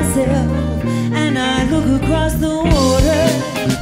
myself and I look across the water.